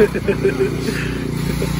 Ha ha ha ha.